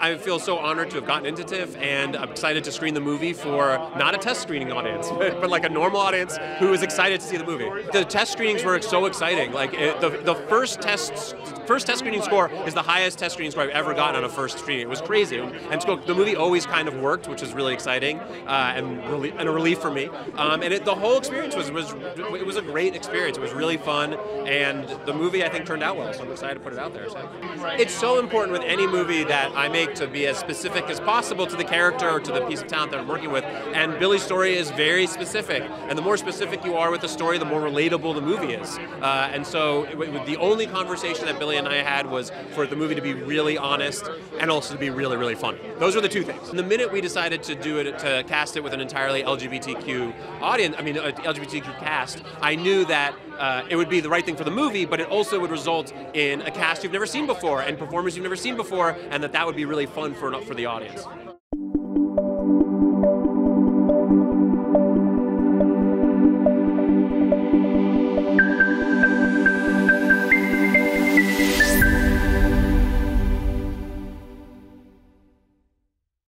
I feel so honored to have gotten into TIFF, and I'm excited to screen the movie for not a test screening audience, but, like a normal audience who is excited to see the movie. The test screenings were so exciting. Like it, the the first test first test screening score is the highest test screening score I've ever gotten on a first screening. It was crazy, and so the movie always kind of worked, which is really exciting uh, and, relie- and a relief for me. Um, and it, the whole experience was was it was a great experience. It was really fun, and the movie I think turned out well. So I'm excited to put it out there. So. It's so important with any movie that I make to be as specific as possible to the character or to the piece of talent that I'm working with. And Billy's story is very specific. And the more specific you are with the story, the more relatable the movie is. Uh, and so it, it, the only conversation that Billy and I had was for the movie to be really honest and also to be really, really fun. Those are the two things. And the minute we decided to do it, to cast it with an entirely LGBTQ audience, I mean, LGBTQ cast, I knew that uh, it would be the right thing for the movie, but it also would result in a cast you've never seen before and performers you've never seen before, and that that would be really fun for, for the audience.